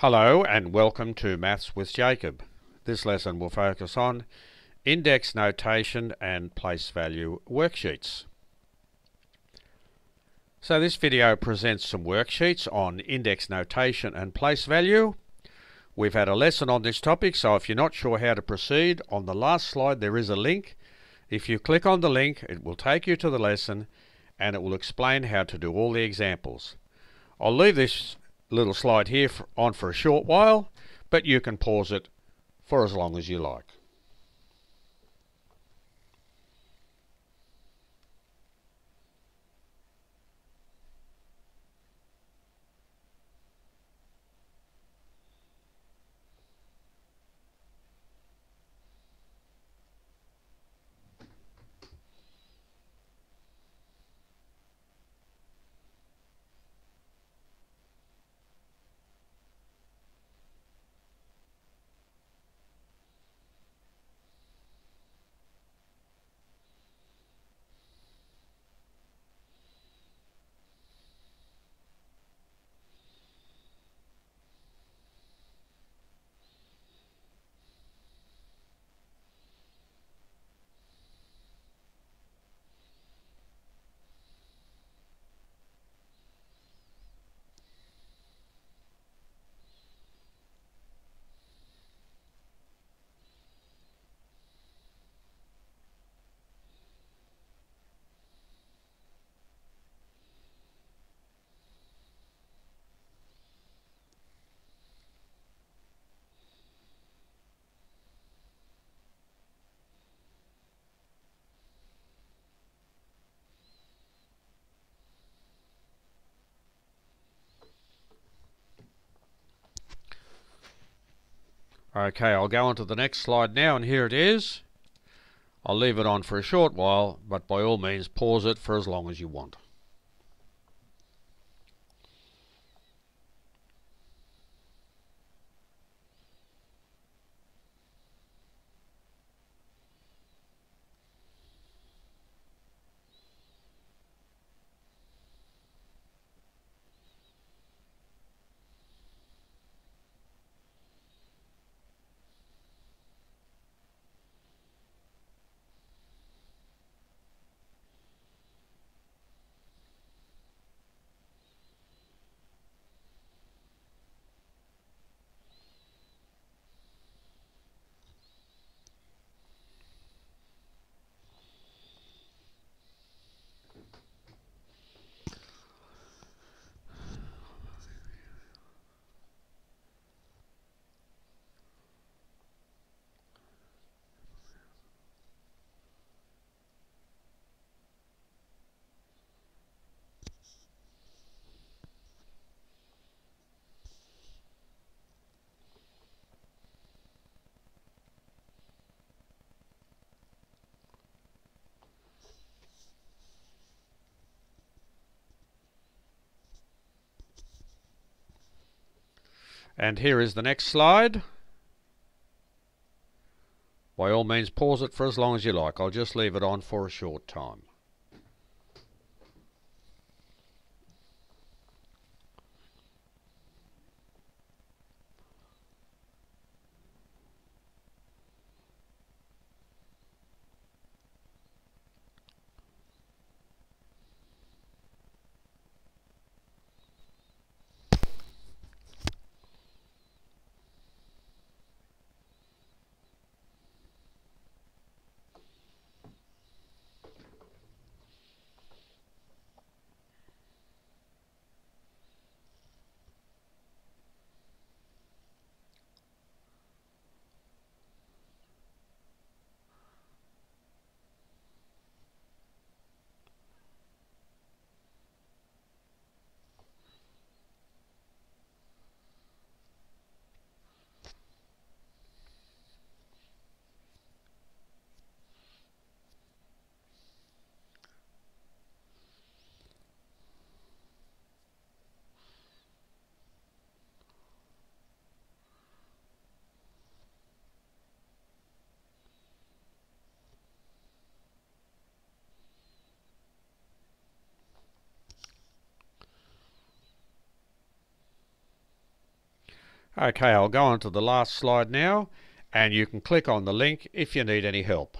Hello and welcome to Maths with Jacob. This lesson will focus on index notation and place value worksheets. So this video presents some worksheets on index notation and place value. We've had a lesson on this topic so if you're not sure how to proceed on the last slide there is a link. If you click on the link it will take you to the lesson and it will explain how to do all the examples. I'll leave this little slide here on for a short while, but you can pause it for as long as you like. Okay, I'll go on to the next slide now, and here it is. I'll leave it on for a short while, but by all means pause it for as long as you want. And here is the next slide. By all means pause it for as long as you like. I'll just leave it on for a short time. Okay, I'll go on to the last slide now and you can click on the link if you need any help.